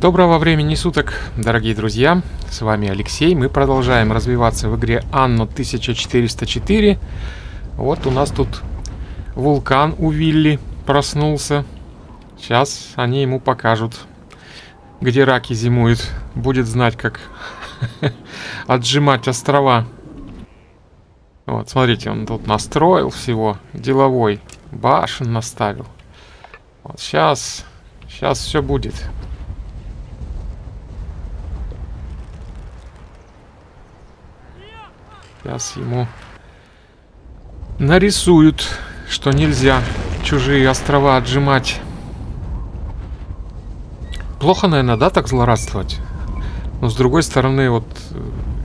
Доброго времени суток, дорогие друзья. С вами Алексей. Мы продолжаем развиваться в игре Анно 1404. Вот у нас тут вулкан у Вилли проснулся. Сейчас они ему покажут, где раки зимуют. Будет знать, как отжимать острова. Вот, смотрите, он тут настроил всего. Деловой. Башен наставил. Вот сейчас... Сейчас все будет. Сейчас ему нарисуют, что нельзя чужие острова отжимать. Плохо, наверное, да, так злорадствовать? Но с другой стороны, вот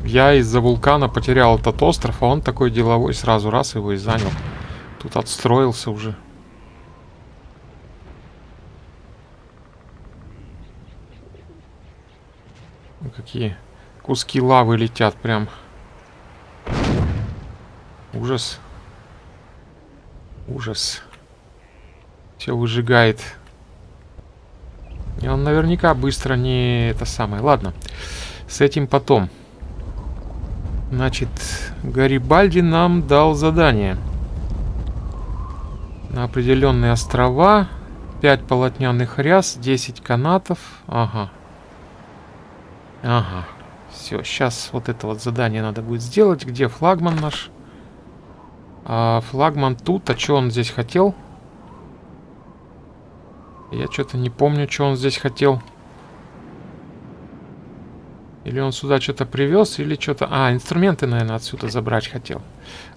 я из-за вулкана потерял этот остров, а он такой деловой сразу раз его и занял. Тут отстроился уже. Какие куски лавы летят прям. Ужас. Ужас. Все выжигает. И он наверняка быстро не это самое. Ладно. С этим потом. Значит, Гарибальди нам дал задание. На определенные острова. 5 полотняных ряс, 10 канатов. Ага. Ага. Все, сейчас вот это вот задание надо будет сделать. Где флагман наш? А, флагман тут. А что он здесь хотел? Я что-то не помню, что он здесь хотел. Или он сюда что-то привез, или что-то... А, инструменты, наверное, отсюда забрать хотел.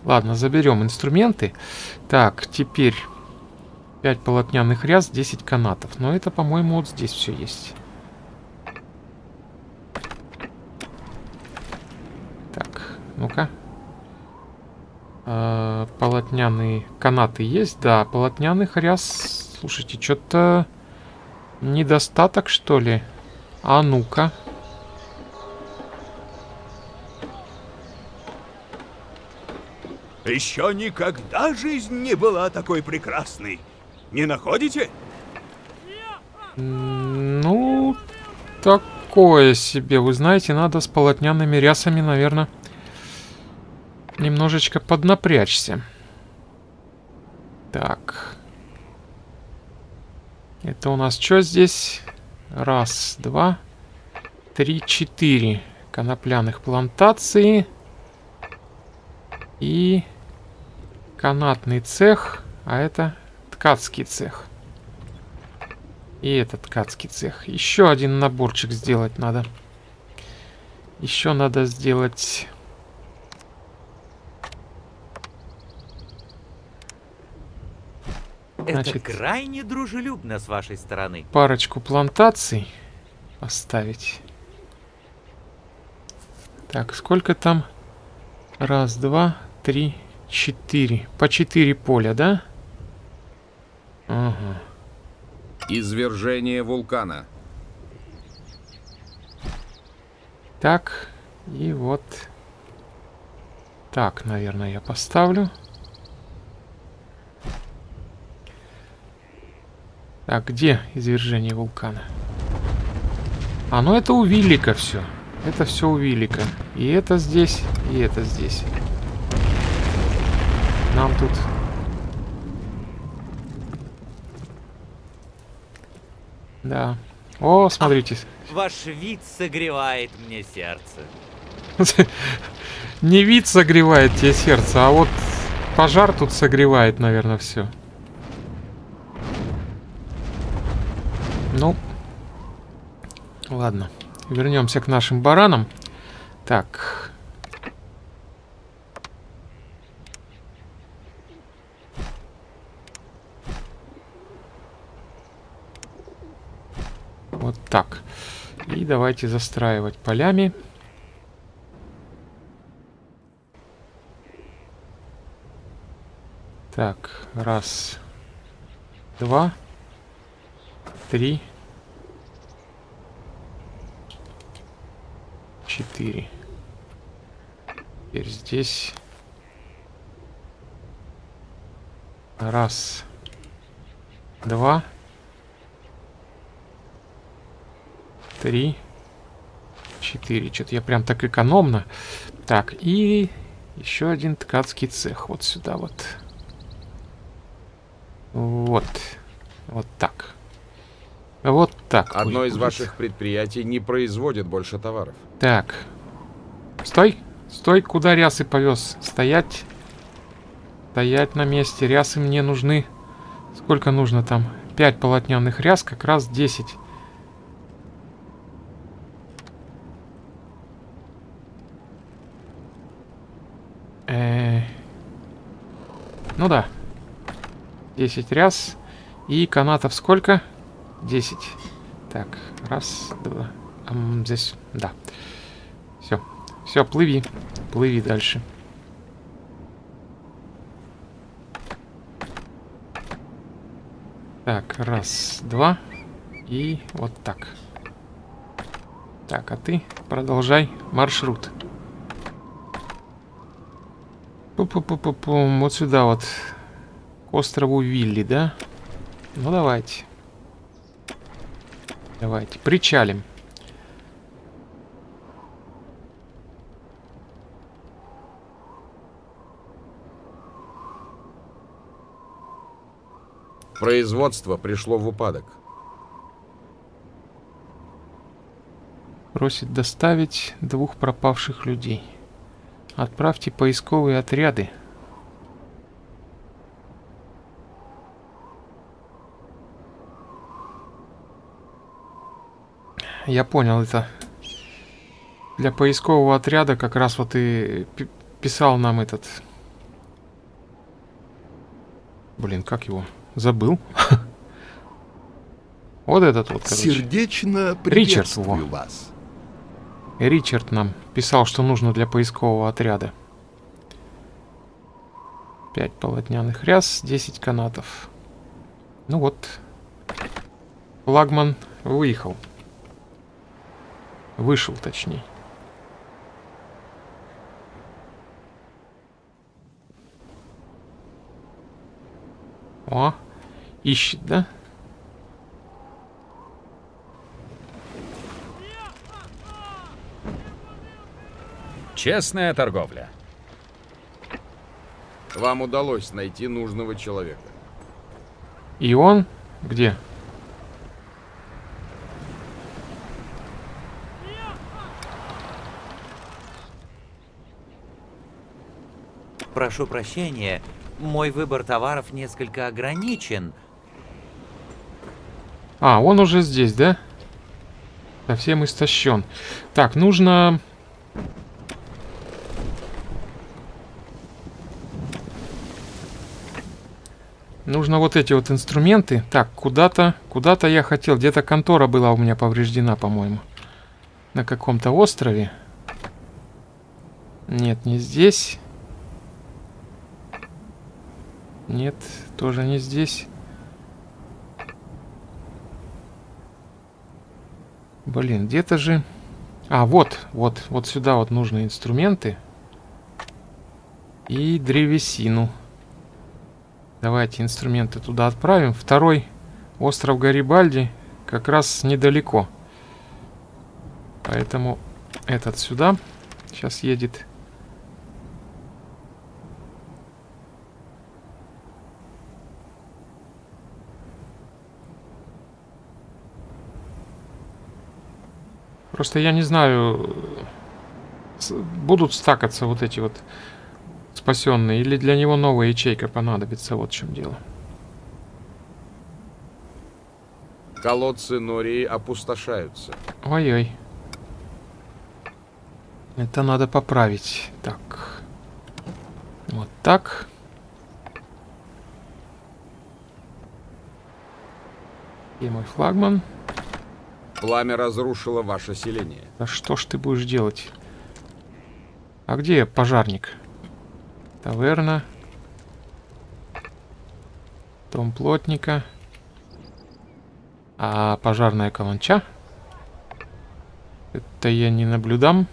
Ладно, заберем инструменты. Так, теперь 5 полотняных ряс, 10 канатов. Но это, по-моему, вот здесь все есть. Так, ну-ка. Э, полотняные канаты есть? Да, полотняных ряс... Слушайте, что-то недостаток, что ли? А ну-ка. Еще никогда жизнь не была такой прекрасной. Не находите? Ну, такое себе. Вы знаете, надо с полотняными рясами, наверное, немножечко поднапрячься. Так. Это у нас что здесь? Раз, два, три, четыре конопляных плантации. И канатный цех, а это ткацкий цех. И этот ткацкий цех. Еще один наборчик сделать надо. Еще надо сделать Значит, Это крайне дружелюбно с вашей стороны. Парочку плантаций поставить. Так, сколько там? Раз, два, три, четыре. По четыре поля, да? Ага. Извержение вулкана. Так, и вот. Так, наверное, я поставлю. Так, где извержение вулкана? А, ну это у Виллика все. Это все у Виллика. И это здесь, и это здесь. Нам тут... Да. О, смотрите. А, ваш вид согревает мне сердце. Не вид согревает тебе сердце, а вот пожар тут согревает, наверное, все. Ну, ладно. Вернемся к нашим баранам. Так. Вот так. И давайте застраивать полями. Так, раз, два три, четыре. Теперь здесь раз, два, три, четыре. Что-то я прям так экономно. Так, и еще один ткацкий цех. Вот сюда вот. Вот. Вот так. Вот так. Одно из будет. ваших предприятий не производит больше товаров. Так. Стой. Стой, куда рясы повез? Стоять. Стоять на месте. Рясы мне нужны. Сколько нужно там? 5 полотняных ряс, как раз 10. Э, Ну да. 10 ряс. И канатов сколько? 10. Так, раз, два. Ам, здесь, да. Все. Все, плыви. Плыви дальше. Так, раз, два. И вот так. Так, а ты продолжай маршрут. Пу-пу-пу-пу-пум. Вот сюда вот. К острову Вилли, да? Ну, давайте. Давайте, причалим. Производство пришло в упадок. Просит доставить двух пропавших людей. Отправьте поисковые отряды. Я понял это. Для поискового отряда как раз вот и пи- писал нам этот... Блин, как его? Забыл. Вот этот вот, короче. Сердечно Ричард, приветствую во. вас. Ричард нам писал, что нужно для поискового отряда. 5 полотняных ряс, 10 канатов. Ну вот. Флагман выехал. Вышел, точнее. О, ищет, да? Честная торговля. Вам удалось найти нужного человека. И он где? Прошу прощения, мой выбор товаров несколько ограничен. А, он уже здесь, да? Совсем истощен. Так, нужно... Нужно вот эти вот инструменты. Так, куда-то, куда-то я хотел. Где-то контора была у меня повреждена, по-моему. На каком-то острове. Нет, не здесь. Нет, тоже не здесь. Блин, где-то же... А, вот, вот, вот сюда вот нужны инструменты. И древесину. Давайте инструменты туда отправим. Второй остров Гарибальди как раз недалеко. Поэтому этот сюда сейчас едет. Просто я не знаю, будут стакаться вот эти вот спасенные, или для него новая ячейка понадобится, вот в чем дело. Колодцы Нории опустошаются. Ой-ой. Это надо поправить. Так. Вот так. И мой флагман. Пламя разрушило ваше селение. Да что ж ты будешь делать? А где пожарник? Таверна. Дом плотника. А пожарная каланча? Это я не наблюдам.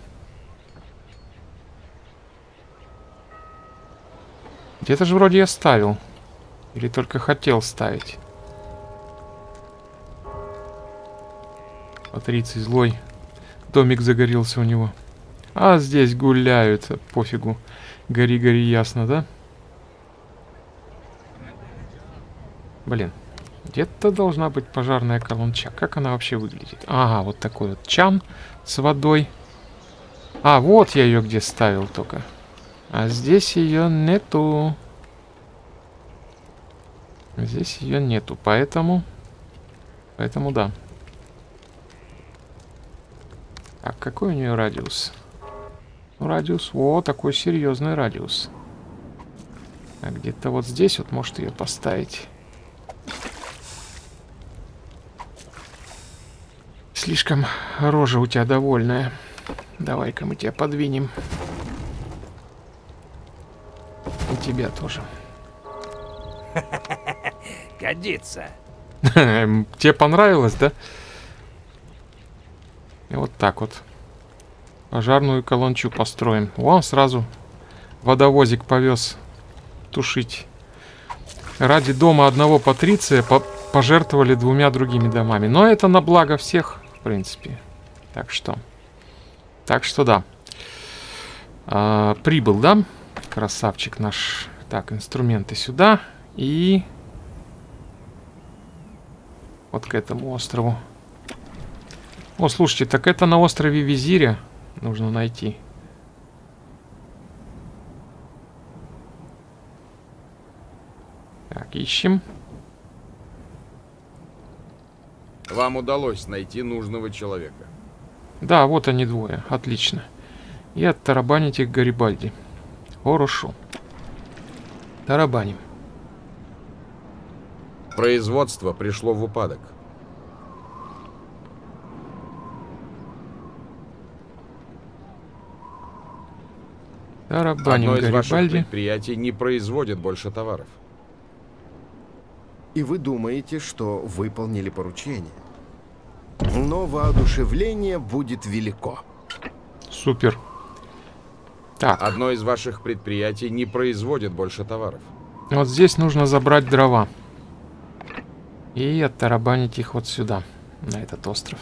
Где-то же вроде я ставил. Или только хотел ставить. Патриций злой. Домик загорелся у него. А здесь гуляют, пофигу. Гори, гори, ясно, да? Блин, где-то должна быть пожарная колонча. Как она вообще выглядит? Ага, вот такой вот чан с водой. А, вот я ее где ставил только. А здесь ее нету. Здесь ее нету, поэтому... Поэтому да. Так, какой у нее радиус? Ну, радиус, о, такой серьезный радиус. А где-то вот здесь вот может ее поставить. Слишком рожа у тебя довольная. Давай-ка мы тебя подвинем. И тебя тоже. Годится. Тебе понравилось, да? И вот так вот. Пожарную колончу построим. О, сразу водовозик повез тушить. Ради дома одного патриция по пожертвовали двумя другими домами. Но это на благо всех, в принципе. Так что... Так что да. А, прибыл, да? Красавчик наш. Так, инструменты сюда. И... Вот к этому острову. О, слушайте, так это на острове Визиря нужно найти. Так, ищем. Вам удалось найти нужного человека. Да, вот они двое. Отлично. И оттарабанить их Гарибальди. Хорошо. Тарабаним. Производство пришло в упадок. Тарабаним Одно из ваших Гарибальди. предприятий не производит больше товаров. И вы думаете, что выполнили поручение. Но воодушевление будет велико. Супер. Так, Одно из ваших предприятий не производит больше товаров. вот здесь нужно забрать дрова. И оттарабанить их вот сюда, на этот остров.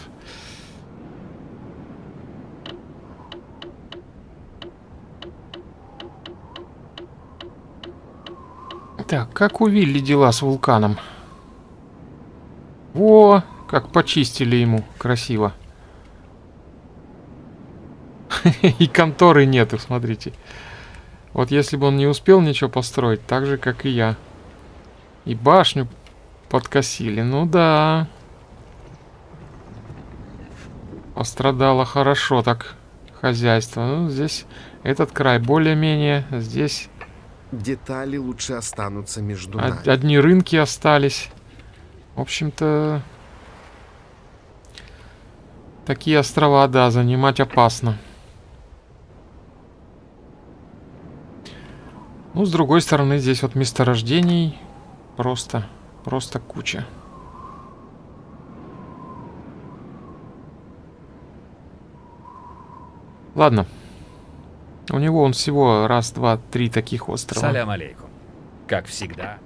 Так, как у дела с вулканом? Во, как почистили ему красиво. И конторы нету, смотрите. Вот если бы он не успел ничего построить, так же, как и я. И башню подкосили. Ну да. Пострадало хорошо так хозяйство. Ну, здесь этот край более-менее. Здесь Детали лучше останутся между од- нами. одни рынки остались. В общем-то... Такие острова, да, занимать опасно. Ну, с другой стороны, здесь вот месторождений просто, просто куча. Ладно. У него он всего раз, два, три таких острова. Салям алейкум. Как всегда.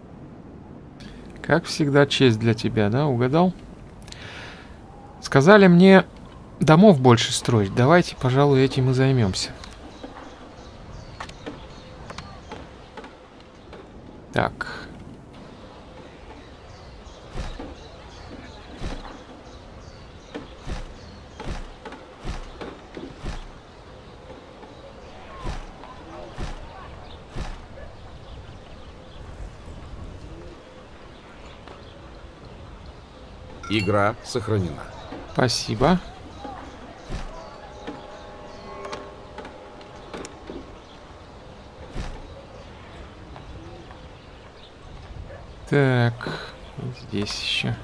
Как всегда, честь для тебя, да? Угадал? Сказали мне домов больше строить. Давайте, пожалуй, этим и займемся. Так. Игра сохранена. Спасибо. Так, здесь еще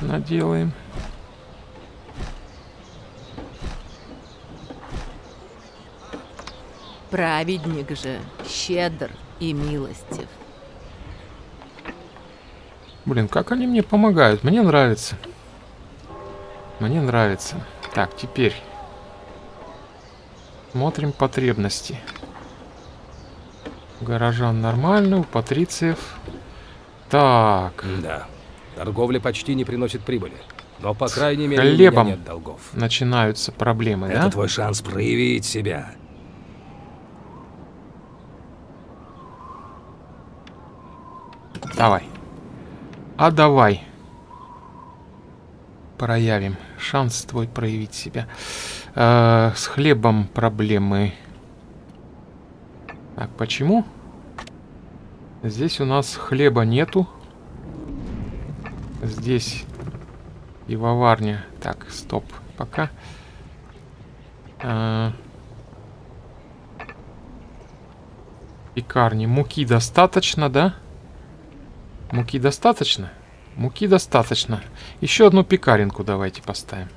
наделаем. Праведник же щедр и милостив. Блин, как они мне помогают? Мне нравится. Мне нравится. Так, теперь. Смотрим потребности. У горожан нормально, у патрициев. Так. Да. Торговля почти не приносит прибыли. Но, по крайней мере, у меня Хлебом. нет долгов. начинаются проблемы, Это да? твой шанс проявить себя. Давай. А давай. Проявим. Шанс твой проявить себя. Э, с хлебом проблемы. Так, почему? Здесь у нас хлеба нету. Здесь пивоварня. Так, стоп. Пока. Э, пекарни. Муки достаточно, да? Муки достаточно? Муки достаточно. Еще одну пекаринку давайте поставим.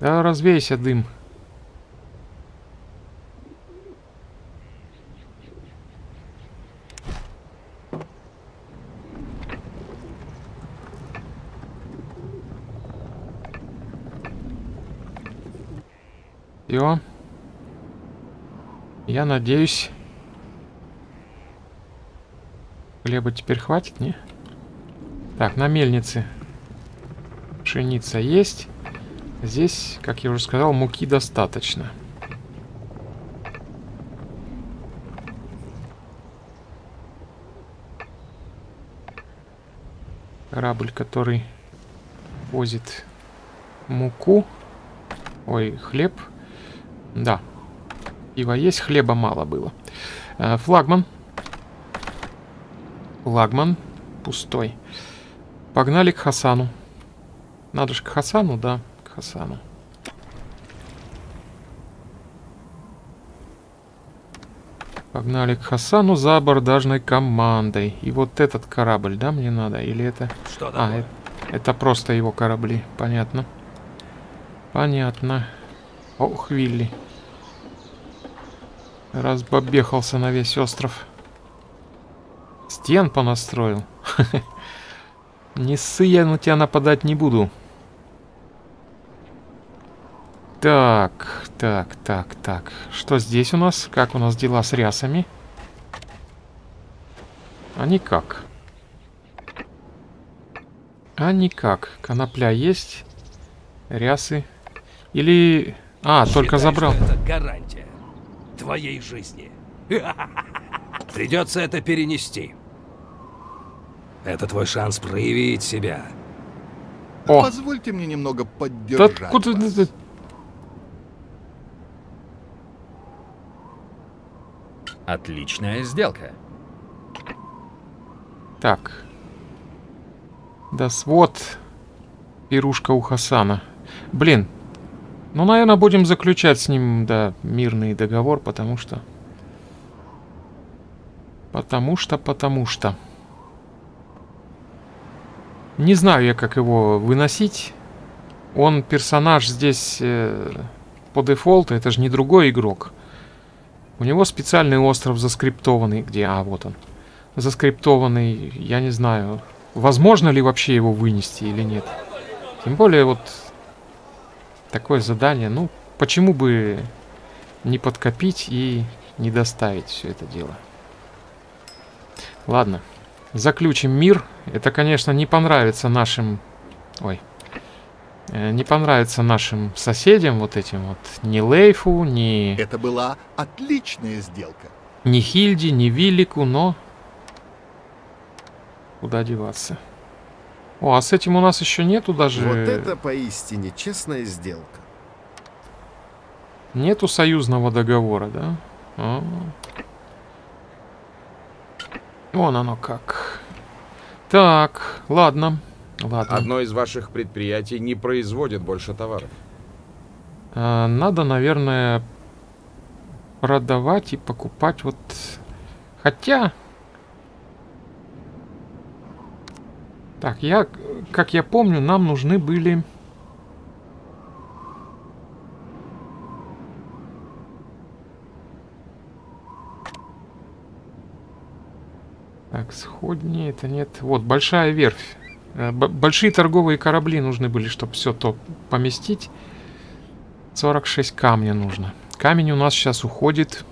Да развейся дым. Все. Я надеюсь... Хлеба теперь хватит, не? Так, на мельнице пшеница есть. Здесь, как я уже сказал, муки достаточно. Корабль, который возит муку. Ой, хлеб. Да. Пиво есть, хлеба мало было. Э, флагман. Флагман пустой. Погнали к Хасану. Надо же к Хасану, да, к Хасану. Погнали к Хасану за абордажной командой. И вот этот корабль, да, мне надо? Или это... Что А, такое? это, это просто его корабли. Понятно. Понятно. Ох, Вилли. Разбобехался на весь остров. Стен понастроил. Не ссы, я на тебя нападать не буду. Так, так, так, так. Что здесь у нас? Как у нас дела с рясами? А никак. А никак. Конопля есть. Рясы. Или... А, только забрал. Это гарантия твоей жизни. Придется это перенести. Это твой шанс проявить себя. О, Позвольте мне немного да поддержать откуда... вас. ты- Отличная сделка. Так. Да свод. Пирушка у Хасана. Блин. Ну, наверное, будем заключать с ним, да, мирный договор, потому что... Потому что, потому что... Не знаю я, как его выносить. Он персонаж здесь э, по дефолту, это же не другой игрок. У него специальный остров заскриптованный, где... А, вот он заскриптованный, я не знаю, возможно ли вообще его вынести или нет. Тем более вот такое задание, ну, почему бы не подкопить и не доставить все это дело. Ладно, заключим мир. Это, конечно, не понравится нашим... Ой. Э, Не понравится нашим соседям, вот этим вот, ни Лейфу, ни, Это была отличная сделка. ни Хильде, ни Виллику, но Куда деваться? О, а с этим у нас еще нету даже... Вот это поистине честная сделка. Нету союзного договора, да? А. Вон оно как. Так, ладно. Ладно. Одно из ваших предприятий не производит больше товаров. А, надо, наверное, продавать и покупать вот... Хотя... Так, я, как я помню, нам нужны были... Так, сходни, это нет. Вот, большая верфь. Э, Большие торговые корабли нужны были, чтобы все то поместить. 46 камня нужно. камень у нас сейчас уходит.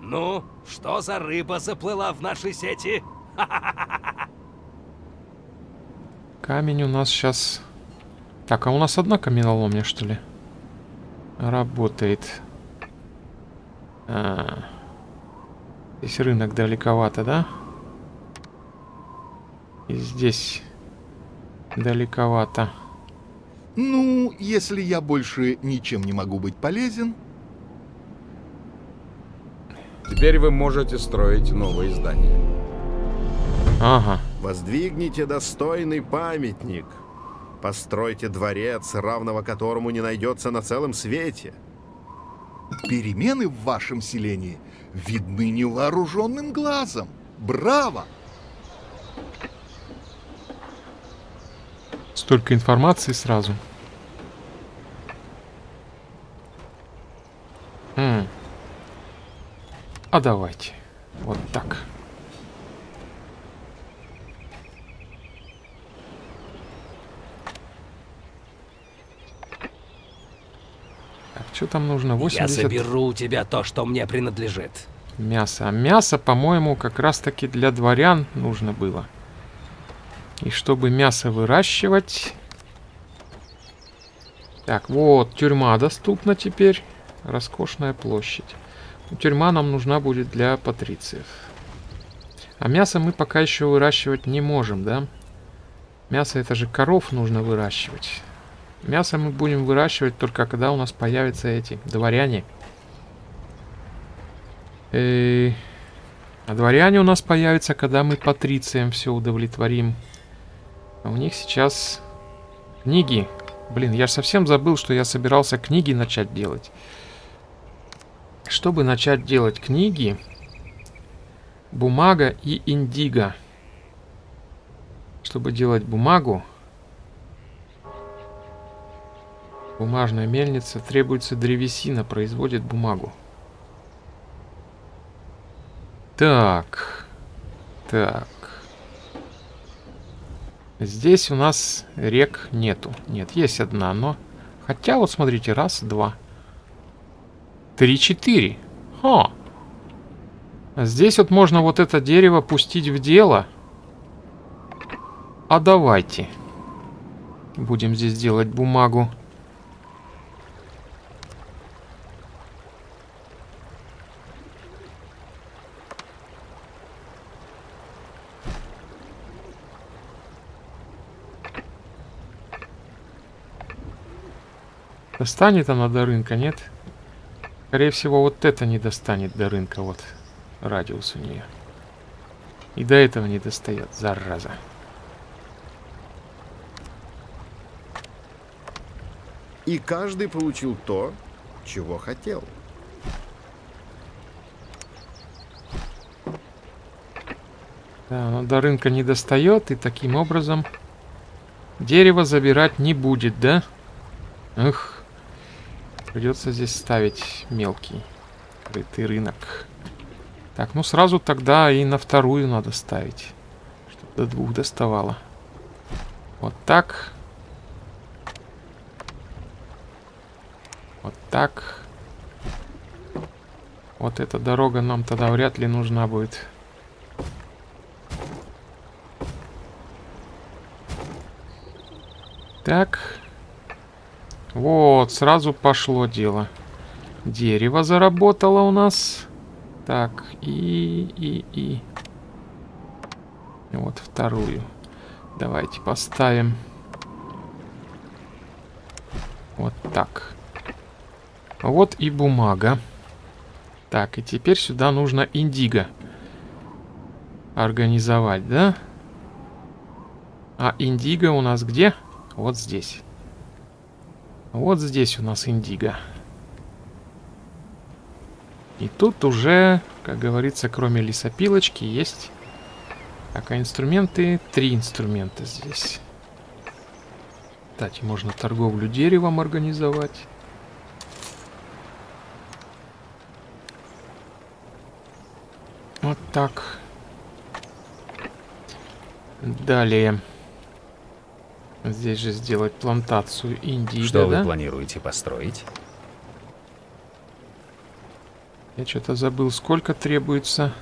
Ну, что за рыба заплыла в наши сети? Камень у нас сейчас... Так, а у нас одна каменоломня, что ли? Работает. А. Здесь рынок далековато, да? И здесь далековато. Ну, если я больше ничем не могу быть полезен, Теперь вы можете строить новые здания. Ага. Воздвигните достойный памятник. Постройте дворец, равного которому не найдется на целом свете. перемены в вашем селении видны невооруженным глазом. Браво! Столько информации сразу. М. А давайте. Вот так. Так, что там нужно? Я 80 заберу у тебя то, что мне принадлежит. мяса. А мясо, по-моему, как раз-таки для дворян нужно было. И чтобы мясо выращивать... Так, вот, тюрьма доступна теперь. Роскошная площадь. Тюрьма нам нужна будет для патрициев. А мясо мы пока еще выращивать не можем, да? Мясо это же коров нужно выращивать. Мясо мы будем выращивать только когда у нас появятся эти дворяне. Э, А дворяне у нас появятся, когда мы патрициям все удовлетворим. А у них сейчас книги. Блин, я же совсем забыл, что я собирался книги начать делать. Чтобы начать делать книги, бумага и индиго. Чтобы делать бумагу, бумажная мельница, требуется древесина, производит бумагу. Так. Так. Здесь у нас рек нету. Нет, есть одна, но... Хотя, вот смотрите, раз, два. Три, четыре. Ха. А Здесь вот можно вот это дерево пустить в дело. А давайте. Будем здесь делать бумагу. Достанет она до рынка, нет? Скорее всего, вот это не достанет до рынка, вот радиус у нее. И до этого не достает, зараза. И каждый получил то, чего хотел. Да, оно до рынка не достает, и таким образом дерево забирать не будет, да? Ух. Придется здесь ставить мелкий крытый рынок. Так, ну сразу тогда и на вторую надо ставить. Чтобы до двух доставало. Вот так. Вот так. Вот эта дорога нам тогда вряд ли нужна будет. Так. Вот, сразу пошло дело. Дерево заработало у нас. Так, и, и, и. Вот вторую. Давайте поставим. Вот так. Вот и бумага. Так, и теперь сюда нужно индиго организовать, да? А индиго у нас где? Вот здесь. Вот здесь у нас индиго. И тут уже, как говорится, кроме лесопилочки, есть... Так, а инструменты? Три инструмента здесь. Кстати, можно торговлю деревом организовать. Вот так. Далее. Здесь же сделать плантацию индиго, Что да? вы планируете построить? Я что-то забыл, сколько требуется.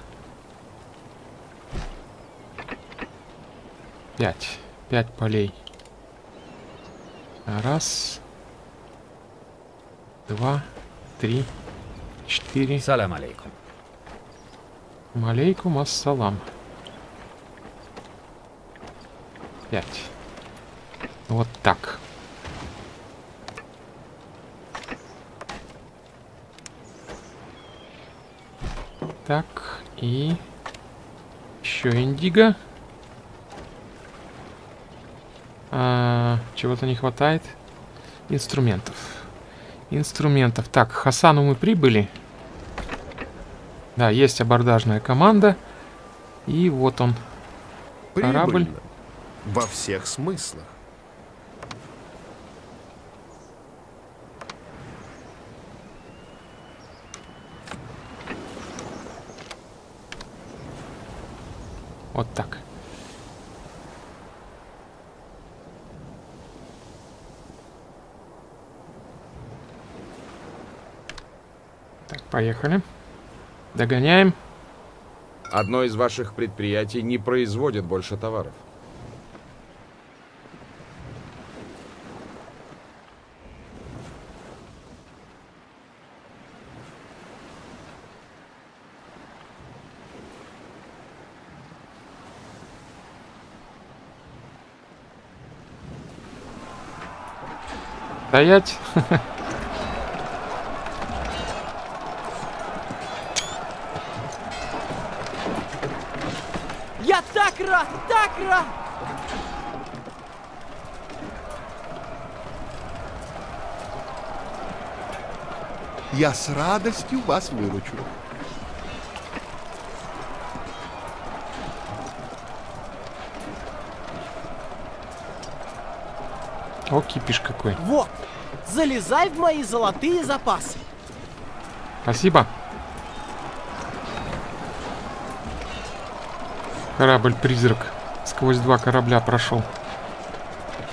Пять. Пять полей. Раз. Два. Три. Четыре. Салам алейкум. Малейкум ассалам. Пять. Вот так. Так, и еще индиго. А, чего-то не хватает. Инструментов. Инструментов. Так, к Хасану мы прибыли. Да, есть абордажная команда. И вот он. Корабль. Прибыльно. Во всех смыслах. Вот так. Так, поехали. Догоняем. Одно из ваших предприятий не производит больше товаров. Стоять. рад, так рад! Я с радостью вас выручу. О, кипиш какой. Вот, залезай в мои золотые запасы. Спасибо. Корабль-призрак сквозь два корабля прошел.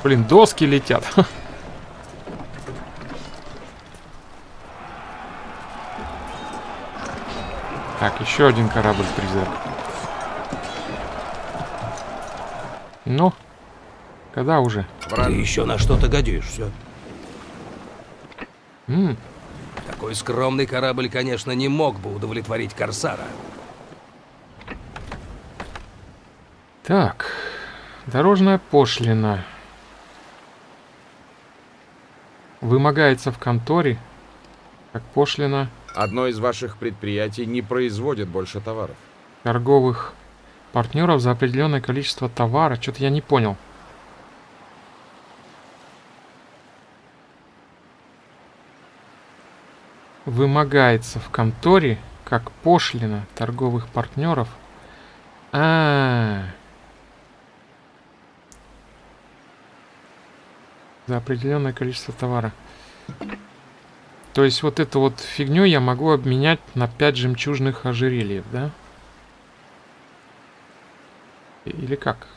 Блин, доски летят. Так, еще один корабль-призрак. Ну, когда уже? Ты еще на что-то годишься. М, Такой скромный корабль, конечно, не мог бы удовлетворить Корсара. Так, дорожная пошлина. Вымогается в конторе, как пошлина Одно из ваших предприятий не производит больше товаров. торговых партнеров за определенное количество товара. Что-то я не понял. Вымогается в конторе, как пошлина торговых партнеров. А, -а, -а. За определенное количество товара. То есть вот эту вот фигню я могу обменять на 5 жемчужных ожерельев, да? Или как?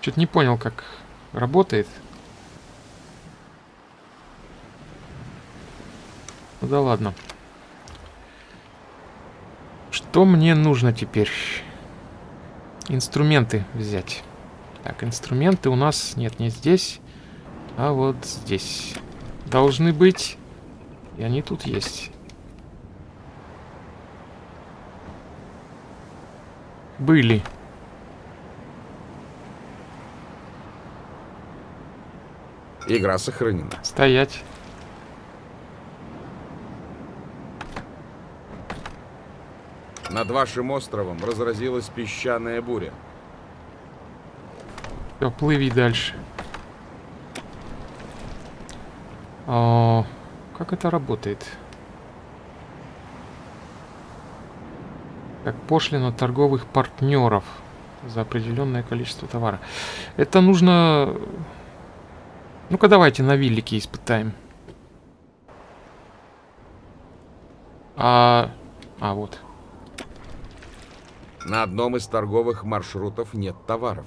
Что-то не понял, как работает. Ну да ладно. Что мне нужно теперь? Инструменты взять. Так, инструменты у нас нет, не здесь, а вот здесь. Должны быть. И они тут есть. Были. Игра сохранена. Стоять. Над вашим островом разразилась песчаная буря. Все, плыви дальше. А, как это работает? Как пошлина торговых партнеров за определенное количество товара. Это нужно... Ну-ка давайте на виллике испытаем. А... А, вот. На одном из торговых маршрутов нет товаров.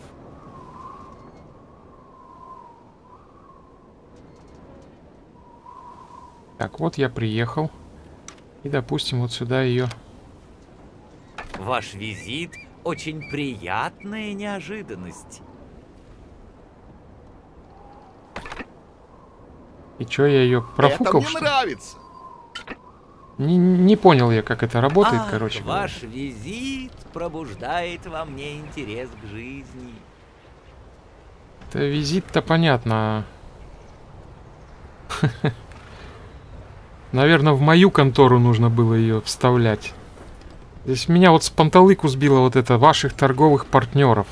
Так, вот я приехал. И, допустим, вот сюда ее... Ваш визит очень приятная неожиданность. И чё, я ее профукал, Это мне нравится. Не, не понял я, как это работает, Ах, короче. говоря. ваш визит пробуждает во мне интерес к жизни. Это визит-то понятно. Наверное, в мою контору нужно было ее вставлять. Здесь меня вот с панталыку сбило вот это ваших торговых партнеров.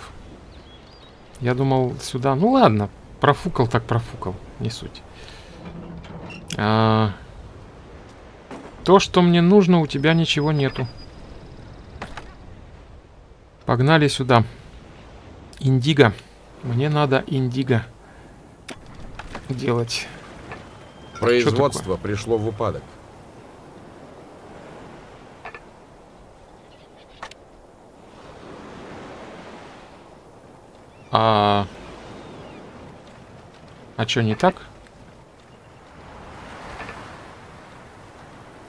Я думал сюда. Ну ладно, профукал так профукал, не суть. А, то, что мне нужно, у тебя ничего нету. Погнали сюда. Индиго. Мне надо индиго делать. Производство пришло в упадок. А... А что, не так?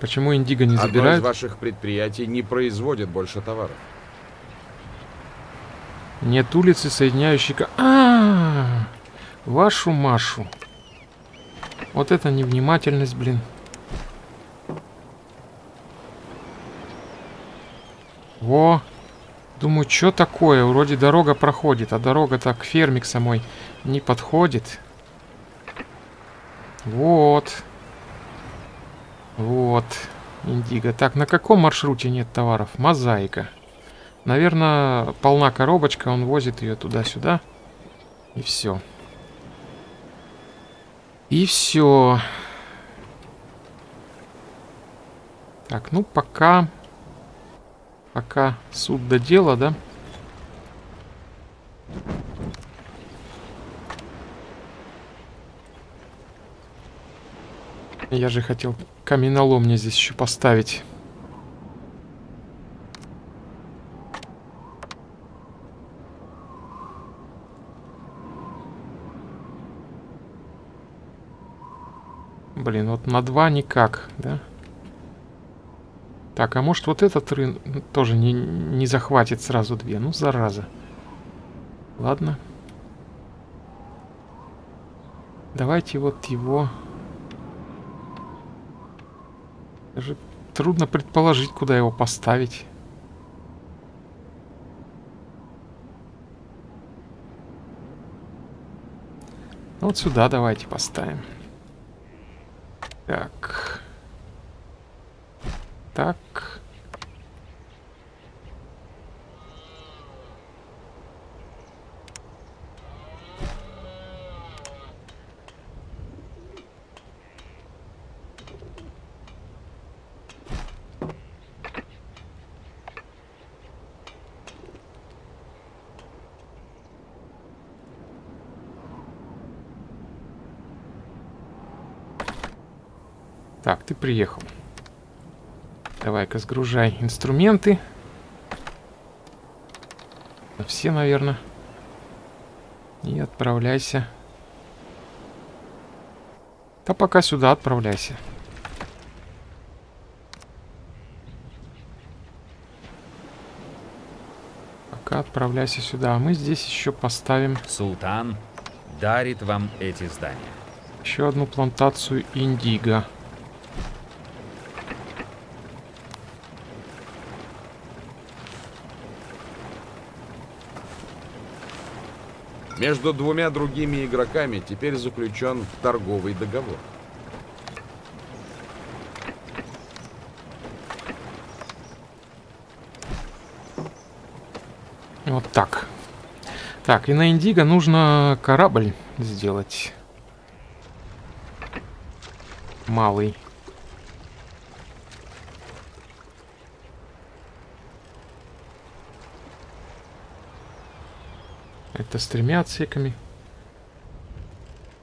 Почему индиго не Одно из ваших предприятий не производит больше товаров. Нет улицы, соединяющей... ко- А, вашу Машу. Вот это невнимательность, блин. Во. Думаю, что такое? Вроде дорога проходит, а дорога так к ферме к самой не подходит. Вот. Вот. Индиго. Так, на каком маршруте нет товаров? Мозаика. Наверное, полна коробочка, он возит ее туда-сюда. И все. И все. Так, ну пока... Пока суд до дела, да? Я же хотел каменолом мне здесь еще поставить. Блин, вот на два никак, да? Так, а может вот этот рын тоже не, не захватит сразу две? Ну, зараза. Ладно. Давайте вот его... Даже трудно предположить, куда его поставить. Ну, Вот сюда давайте поставим. Так. Так, ты приехал. Давай-ка сгружай инструменты. Все, наверное. И отправляйся. Да пока сюда отправляйся. Пока отправляйся сюда. А мы здесь еще поставим Султан дарит вам эти здания. еще одну плантацию индиго. Между двумя другими игроками теперь заключен торговый договор. Вот так. Так, и на Индиго нужно корабль сделать. Малый. Это с тремя отсеками.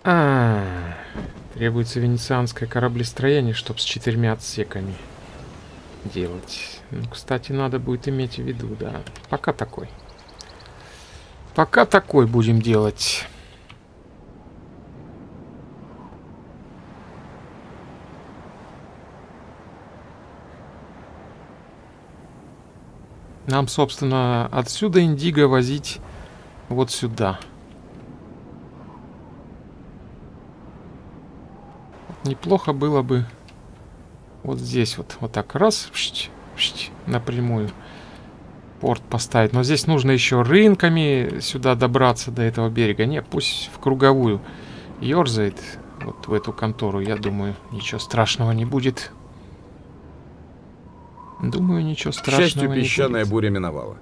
А, -а, а, требуется венецианское кораблестроение, чтобы с четырьмя отсеками делать. Ну, кстати, надо будет иметь в виду, да. Пока такой. Пока такой будем делать. Нам, собственно, отсюда индиго возить вот сюда. Неплохо было бы вот здесь вот, вот так раз, напрямую порт поставить. Но здесь нужно еще рынками сюда добраться до этого берега. Не, пусть в круговую ерзает вот в эту контору. Я думаю, ничего страшного не будет. Думаю, ничего страшного К счастью, песчаная будет. буря миновала.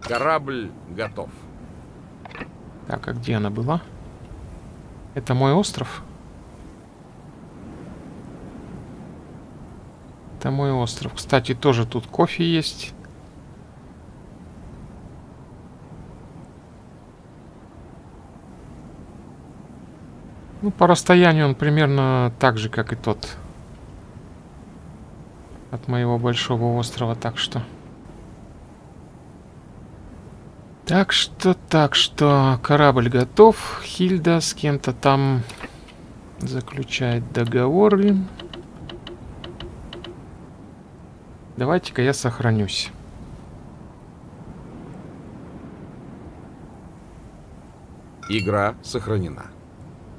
Корабль готов. Так, а где она была? Это мой остров? Это мой остров. Кстати, тоже тут кофе есть. Ну, по расстоянию он примерно так же, как и тот. От моего большого острова, так что... Так что, так что, корабль готов. Хильда с кем-то там заключает договоры. Давайте-ка я сохранюсь. Игра сохранена.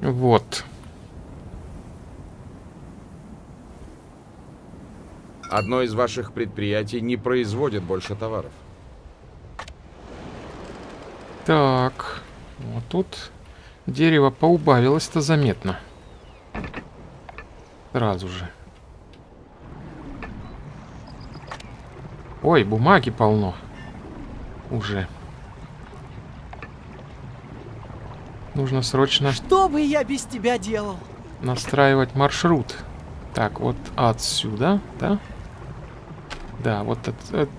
Вот. Одно из ваших предприятий не производит больше товаров. Так. Вот тут дерево поубавилось-то заметно. Сразу же. Ой, бумаги полно. Уже. Нужно срочно Что бы я без тебя делал? настраивать маршрут. Так, вот отсюда, да? Да, вот от... от-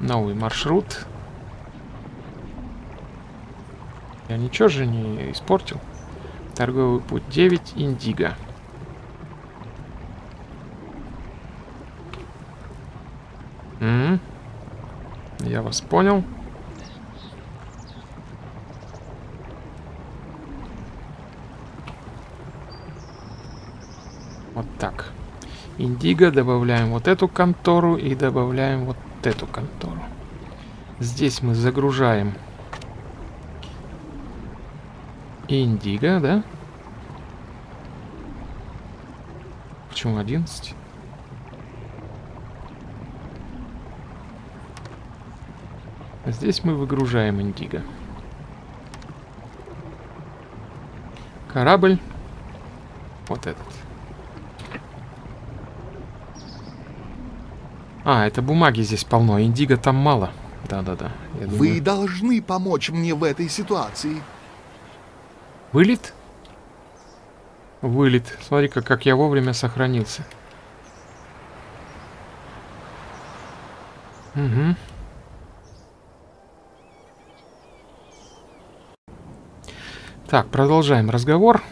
Новый маршрут. Я ничего же не испортил. Торговый путь 9, Индиго. М, Я вас понял. Вот так. Индиго добавляем вот эту контору и добавляем вот эту контору. Здесь мы загружаем Индиго, да? Почему 11? Здесь мы выгружаем Индиго. Корабль. Вот этот. А, это бумаги здесь полно, индиго там мало. Да-да-да. Вы думаю. должны помочь мне в этой ситуации. Вылет? Вылет. Смотри-ка, как я вовремя сохранился. Угу. Так, продолжаем разговор.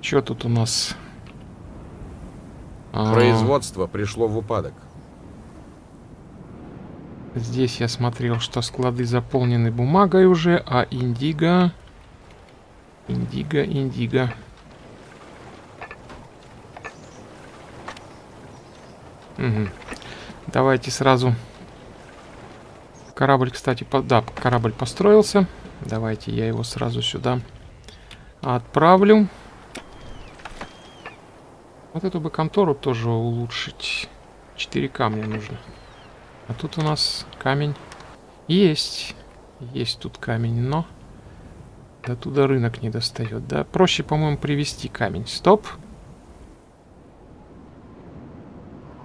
Что тут у нас? А, Производство пришло в упадок. Здесь я смотрел, что склады заполнены бумагой уже, а индиго... Индиго, индиго. Мгм. Давайте сразу... Корабль, кстати, по... да, корабль построился. Давайте я его сразу сюда отправлю. Вот эту бы контору тоже улучшить. Четыре камня нужно. А тут у нас камень. Есть. Есть тут камень, но... До туда рынок не достает. Да, проще, по-моему, привезти камень. Стоп.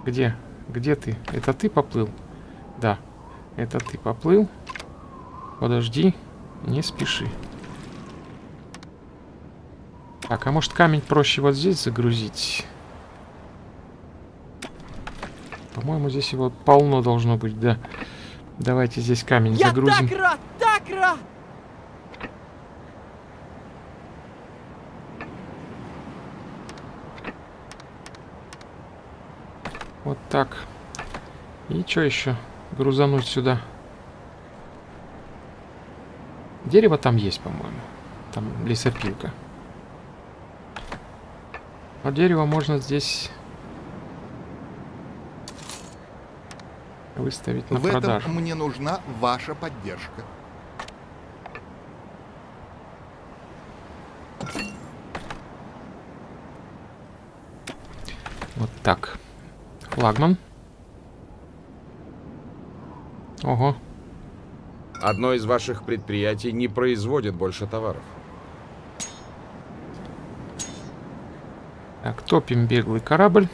Где? Где ты? Это ты поплыл? Да. Это ты поплыл. Подожди. Не спеши. Так, а может камень проще вот здесь загрузить? По-моему, здесь его полно должно быть, да. Давайте здесь камень Я загрузим. так рад, так рад! Вот так. И что еще? Грузануть сюда. Дерево там есть, по-моему. Там лесопилка. А дерево можно здесь Выставить на В этом продажу. мне нужна ваша поддержка. Вот так. Флагман. Ого. Одно из ваших предприятий не производит больше товаров. Так, топим беглый корабль.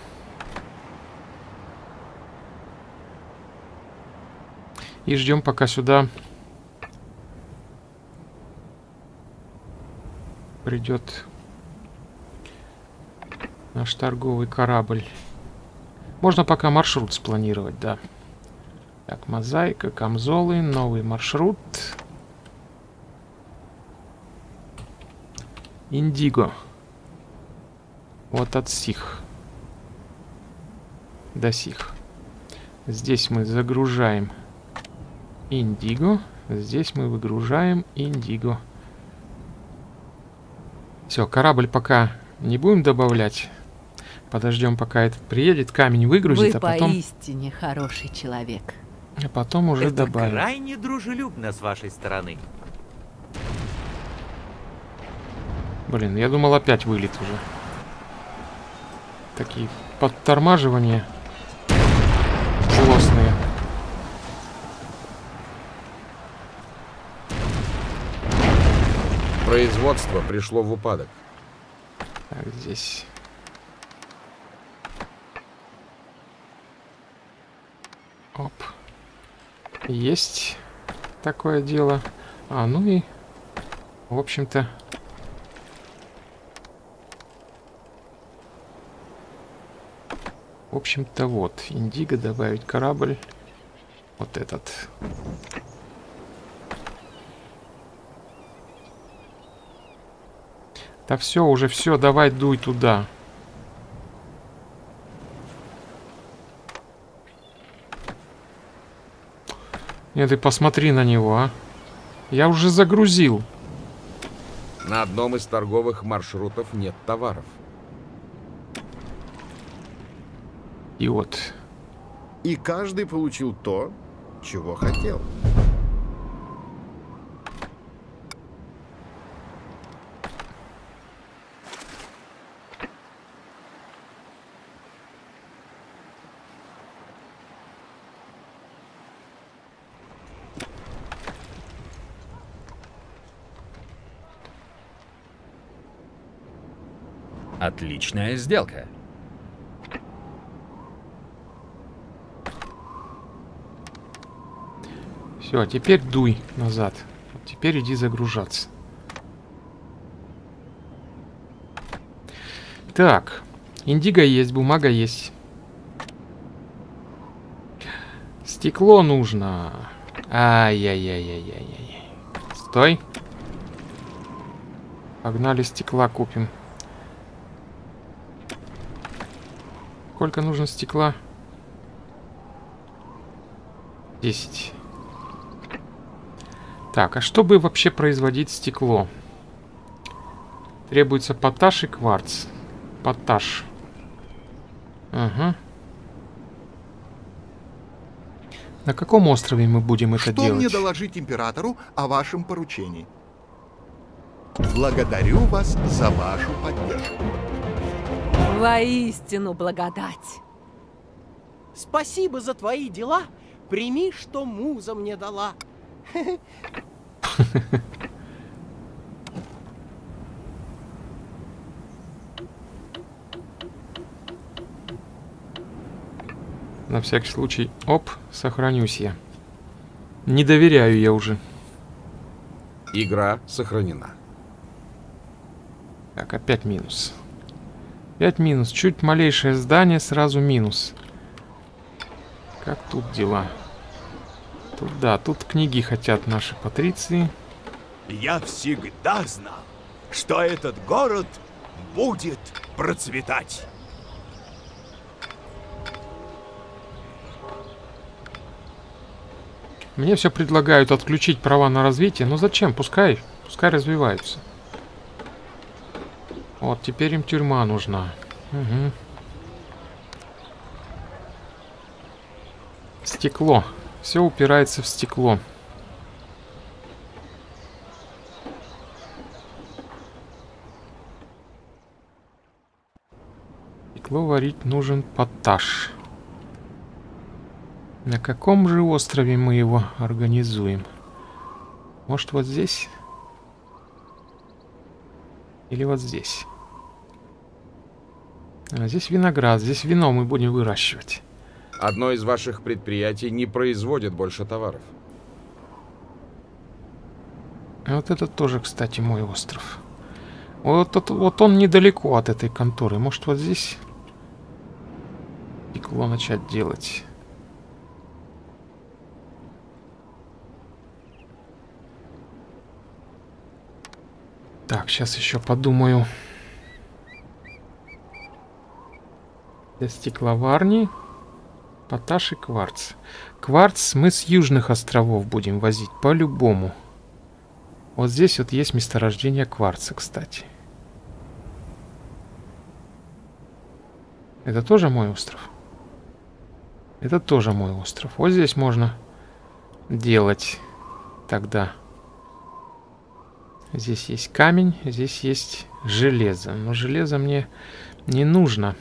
И ждем, пока сюда придет наш торговый корабль. Можно пока маршрут спланировать, да. Так, мозаика, камзолы, новый маршрут. Индиго. Вот от сих до сих. Здесь мы загружаем индиго. Здесь мы выгружаем индиго. Все, корабль пока не будем добавлять. Подождем, пока этот приедет, камень выгрузит, Вы а потом, поистине хороший человек. а потом уже Это добавим. крайне дружелюбно с вашей стороны. Блин, я думал опять вылет уже. Такие подтормаживания Производство пришло в упадок. Так, здесь. Оп. Есть такое дело. А, ну и, в общем-то... В общем-то, вот. Индиго добавить корабль. Вот этот. Да все, уже все, давай дуй туда. Нет, ты посмотри на него, а. Я уже загрузил. На одном из торговых маршрутов нет товаров. И вот. И каждый получил то, чего хотел. Отличная сделка. Все, теперь дуй назад. Теперь иди загружаться. Так. Индиго есть, бумага есть. Стекло нужно. Ай-яй-яй-яй-яй-яй. Стой. Погнали стекла купим. Сколько нужно стекла? 10. Так, а чтобы вообще производить стекло? Требуется поташ и кварц. Поташ. Ага. На каком острове мы будем это Что делать? мне доложить императору о вашем поручении? Благодарю вас за вашу поддержку. Воистину благодать. Спасибо за твои дела. Прими, что муза мне дала. На всякий случай. Оп, сохранюсь я. Не доверяю я уже. Игра сохранена. Так, опять минус. Опять минус. Чуть малейшее здание, сразу минус. Как тут дела? Тут, да, тут книги хотят наши патриции. Я всегда знал, что этот город будет процветать. Мне все предлагают отключить права на развитие. Но зачем? Пускай. Пускай развиваются. Вот, теперь им тюрьма нужна. Угу. Стекло. Все упирается в стекло. Стекло варить нужен поташ. На каком же острове мы его организуем? Может вот здесь? Или вот здесь? А здесь виноград, здесь вино мы будем выращивать. Одно из ваших предприятий не производит больше товаров. А вот это тоже, кстати, мой остров. Вот, вот, вот он недалеко от этой конторы. Может, вот здесь стекло начать делать. Так, сейчас еще подумаю. Для стекловарни. Поташ и кварц. Кварц мы с южных островов будем возить по-любому. Вот здесь вот есть месторождение кварца, кстати. Это тоже мой остров? Это тоже мой остров. Вот здесь можно делать тогда. Здесь есть камень, здесь есть железо. Но железо мне не нужно.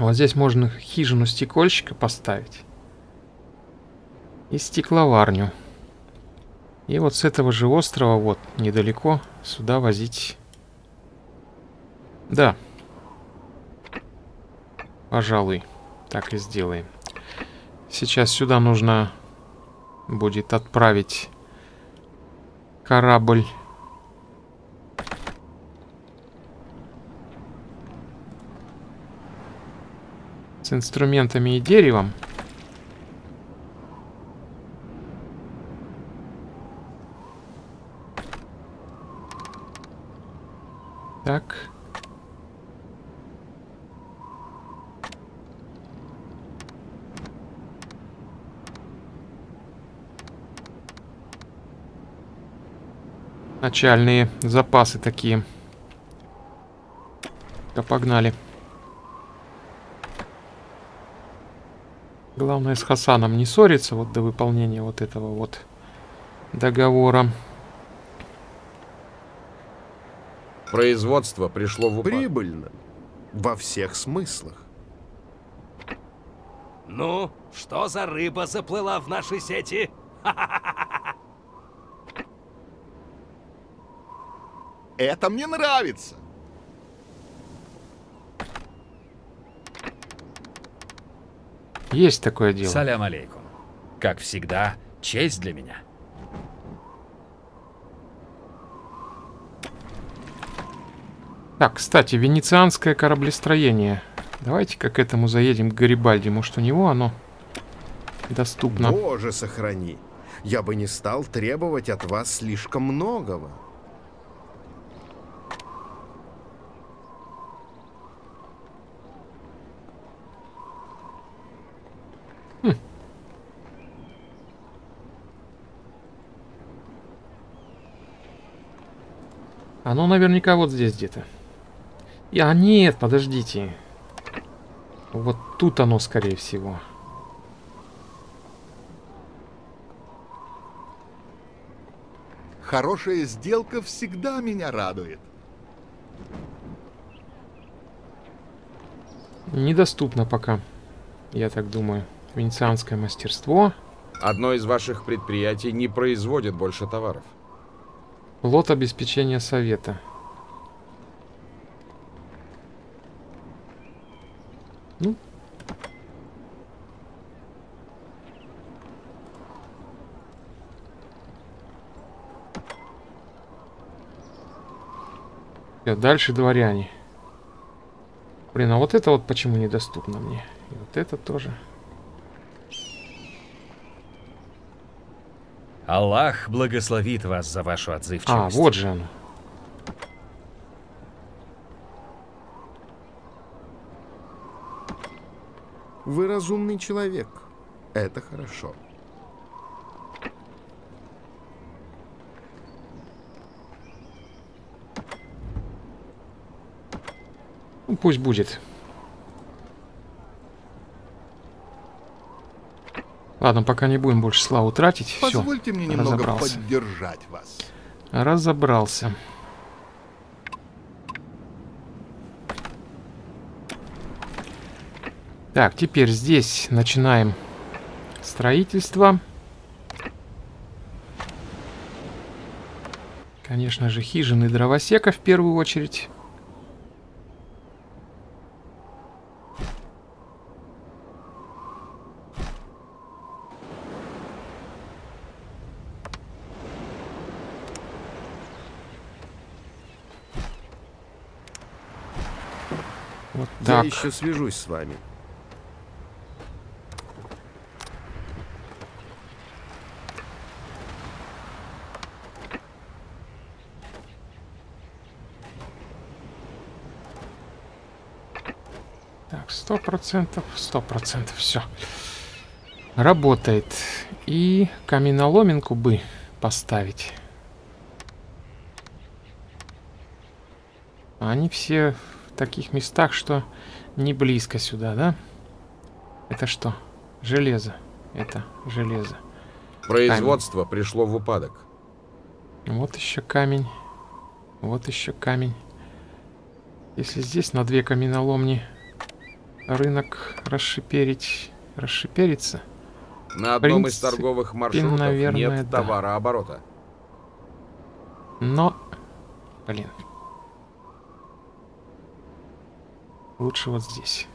Вот здесь можно хижину стекольщика поставить. И стекловарню. И вот с этого же острова, вот, недалеко, сюда возить. Да. Пожалуй, так и сделаем. Сейчас сюда нужно будет отправить корабль инструментами и деревом. Так. Начальные запасы такие. Да погнали. Главное с Хасаном не ссориться вот до выполнения вот этого вот договора. Производство пришло в упадок. Прибыльно. Во всех смыслах. Ну, что за рыба заплыла в наши сети? Это мне нравится. Есть такое дело. Салям алейкум. Как всегда, честь для меня. Так, кстати, венецианское кораблестроение. Давайте-ка к этому заедем к Гарибальди. Может, у него оно доступно. Боже, сохрани. Я бы не стал требовать от вас слишком многого. Оно наверняка вот здесь где-то. А нет, подождите. Вот тут оно, скорее всего. Хорошая сделка всегда меня радует. Недоступно пока, я так думаю. Венецианское мастерство. Одно из ваших предприятий не производит больше товаров. Лот обеспечения совета. Ну. Всё, Дальше дворяне. Блин, а вот это вот почему недоступно мне? И вот это тоже. Аллах благословит вас за вашу А, отзывчивость. вот же оно. Вы разумный человек. Это хорошо. Ну, пусть будет. Ладно, пока не будем больше славу тратить. Все, Позвольте мне немного разобрался. поддержать вас. Разобрался. Так, теперь здесь начинаем строительство. Конечно же, хижины дровосека в первую очередь. Вот Я так. еще свяжусь с вами. Так, сто процентов, сто процентов, все. Работает. И каменоломинку бы поставить. Они все таких местах, что не близко сюда, да? Это что? Железо. Это железо. Производство пришло в упадок. Вот еще камень. Вот еще камень. Если здесь на две каменоломни рынок расшиперить, расшиперится. На одном из принципе, торговых маршрутов наверное, нет да. товарооборота. Но, блин. Лучше вот здесь.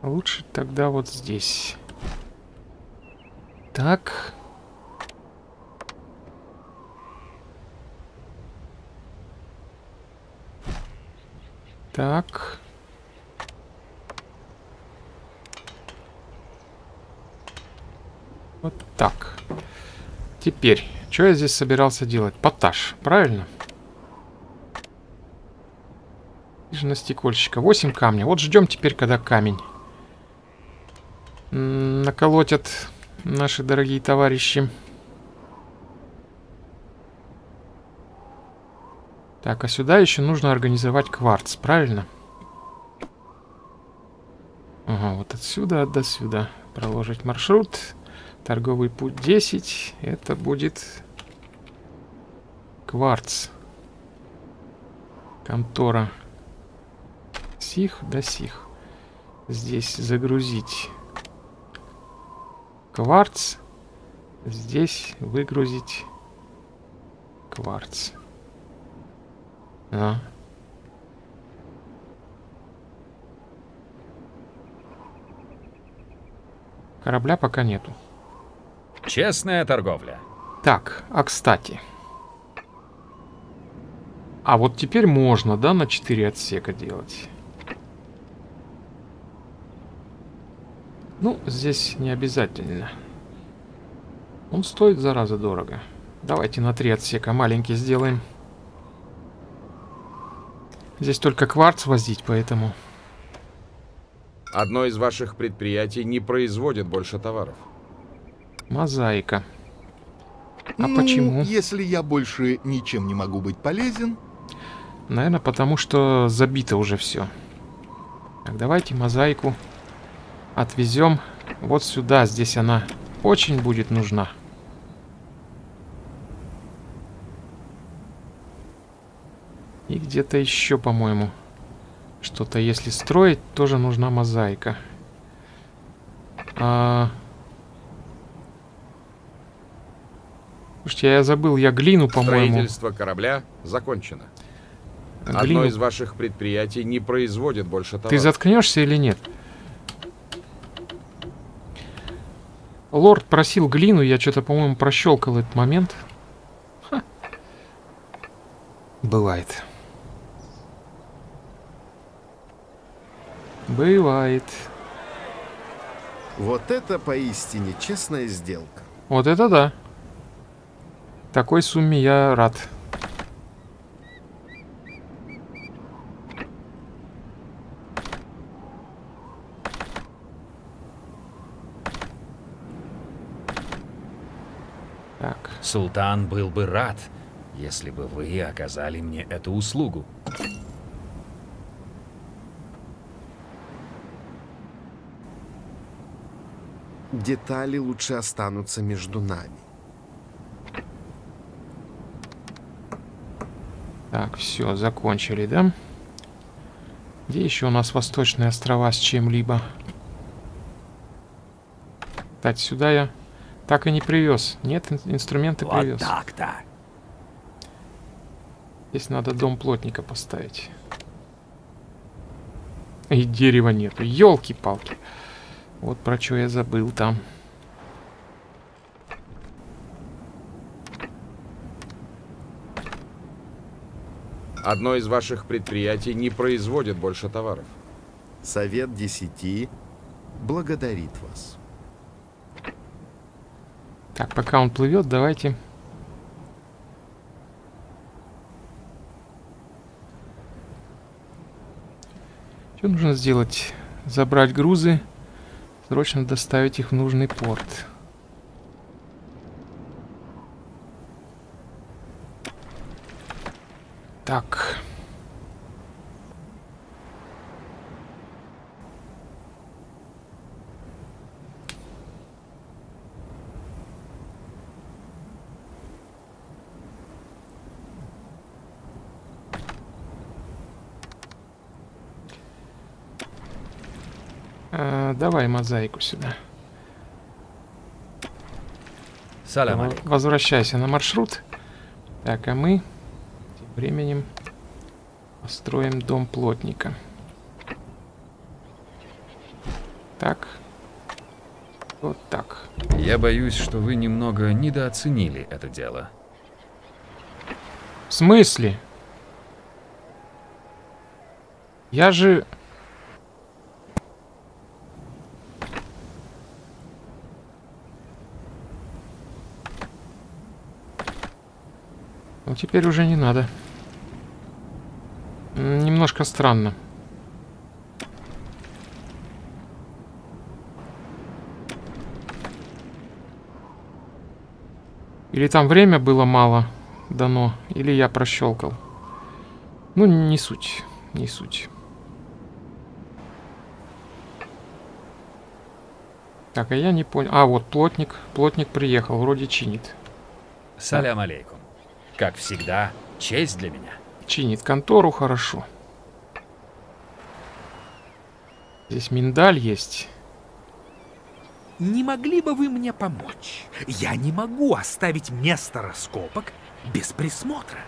Лучше тогда вот здесь. Так. Так. Вот так. Теперь, что я здесь собирался делать? Поташ, правильно? Хижина стекольщика. 8 камня. Вот ждем теперь, когда камень наколотят наши дорогие товарищи. Так, а сюда еще нужно организовать кварц, правильно? Ага, вот отсюда до сюда проложить маршрут. Торговый путь 10. Это будет кварц. Контора. Сих до сих. Здесь загрузить кварц. Здесь выгрузить кварц. А. Корабля пока нету. Честная торговля. Так, а кстати. А вот теперь можно, да, на 4 отсека делать? Ну, здесь не обязательно. Он стоит, зараза, дорого. Давайте на 3 отсека маленький сделаем. Здесь только кварц возить, поэтому... Одно из ваших предприятий не производит больше товаров. Мозаика. А Ну, почему? Если я больше ничем не могу быть полезен, Наверное, потому что забито уже все. Так, давайте мозаику отвезем вот сюда. Здесь она очень будет нужна. И где-то еще, по-моему, что-то если строить, тоже нужна мозаика. А... Слушайте, я забыл, я глину, по-моему. Строительство корабля закончено. Одно Глину из ваших предприятий не производит больше товаров. Ты заткнешься или нет? Лорд просил глину, я что-то, по-моему, прощелкал этот момент. Ха. Бывает. Бывает. Вот это поистине честная сделка. Вот это да. Такой сумме я рад. Султан был бы рад, если бы вы оказали мне эту услугу. Детали лучше останутся между нами. Так, все, закончили, да? Где еще у нас восточные острова с чем-либо? Кстати, сюда я так и не привез. Нет, ин- инструменты Вот привез. так-то. Здесь надо дом плотника поставить. И дерева нету. Елки-палки. Вот про что я забыл там. Одно из ваших предприятий не производит больше товаров. Совет десяти благодарит вас. Так, пока он плывет, давайте. Что нужно сделать? Забрать грузы, срочно доставить их в нужный порт. Так. А, давай мозаику сюда. Алейкум. Возвращайся на маршрут. Так, а мы тем временем построим дом плотника. Так. Вот так. Я боюсь, что вы немного недооценили это дело. В смысле? Я же... теперь уже не надо. Немножко странно. Или там время было мало дано, или я прощелкал. Ну, не суть, не суть. Так, а я не понял. А, вот плотник. Плотник приехал, вроде чинит. Салям алейкум. Как всегда, честь для меня. Чинит контору хорошо. Здесь миндаль есть. Не могли бы вы мне помочь? Я не могу оставить место раскопок без присмотра.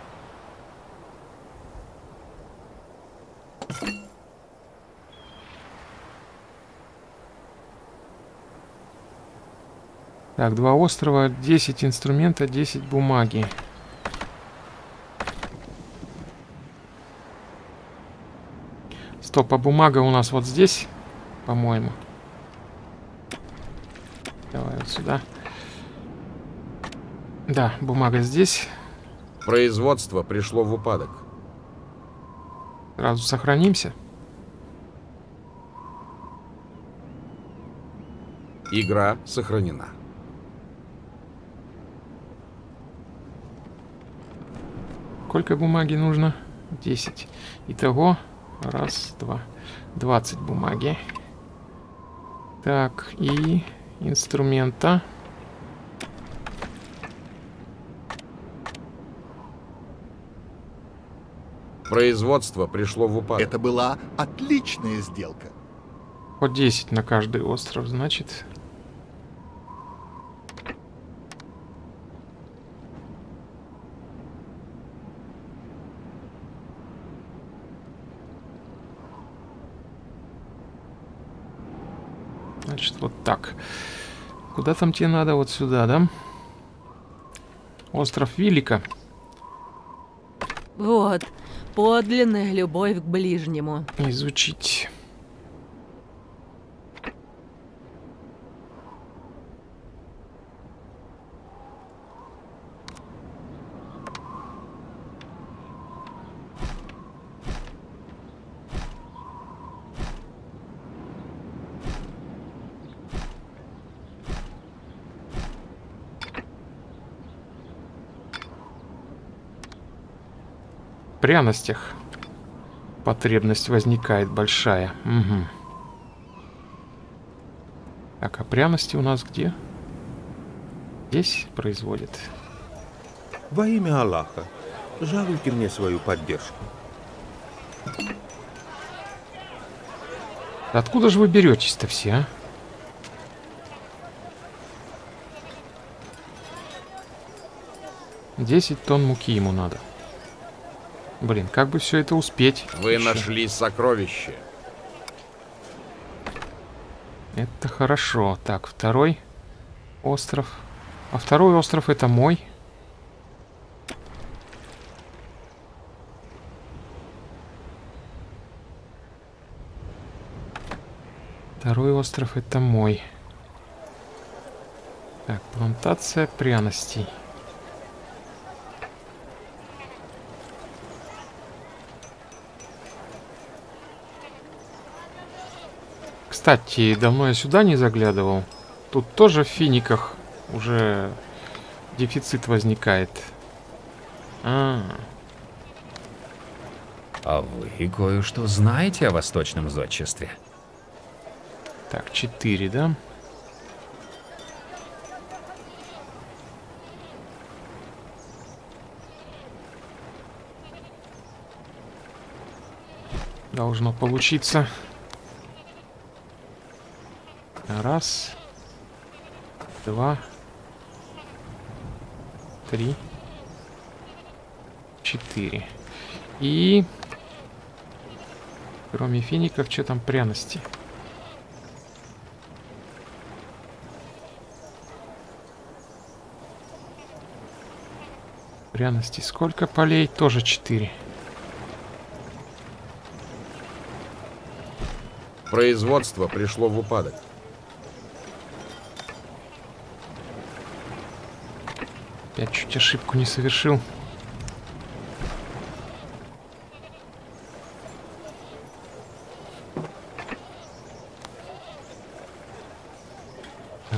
Так, два острова, 10 инструмента, 10 бумаги. Стоп, а бумага у нас вот здесь, по-моему. Давай вот сюда. Да, бумага здесь. Производство пришло в упадок. Сразу сохранимся. Игра сохранена. Сколько бумаги нужно? 10. Итого, раз, два. 20 бумаги. Так, и инструмента. Производство пришло в упадок. Это была отличная сделка. По 10 на каждый остров, значит. Значит, вот так. Куда там тебе надо? Вот сюда, да? Остров Вилика. Вот, подлинная любовь к ближнему. Изучить. Пряностях потребность возникает большая. Мгм. Так, а пряности у нас где? Здесь производят. Во имя Аллаха, жалуйте мне свою поддержку. Откуда же вы беретесь-то все, а? Десять тонн муки ему надо. Блин, как бы все это успеть? Вы еще? нашли сокровище. Это хорошо. Так, второй остров. А второй остров это мой. Второй остров это мой. Так, плантация пряностей. Кстати, давно я сюда не заглядывал. Тут тоже в финиках уже дефицит возникает. А, А вы кое-что знаете о восточном зодчестве? так, 4, да? Должно получиться. Раз. Два. Три. Четыре. И... Кроме фиников, что там пряности? Пряности сколько полей? Тоже 4. Производство пришло в упадок. Опять чуть ошибку не совершил.